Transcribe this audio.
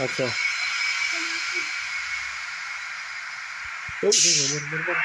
А що? Оп, мур, мур, мур.